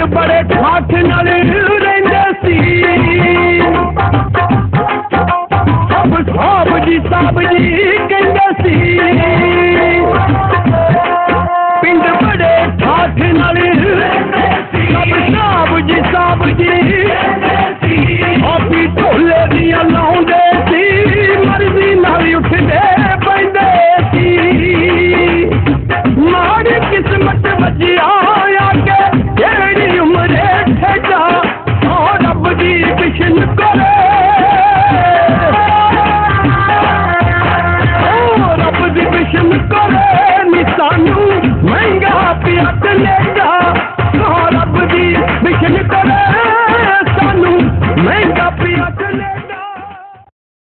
बड़े ठाथ नल र जी साब जी कंदासीं पिंड बड़े ठाठ नल सभी साब जी Rab di bishm kare nisanu